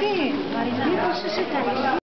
sim, ma se tá mio.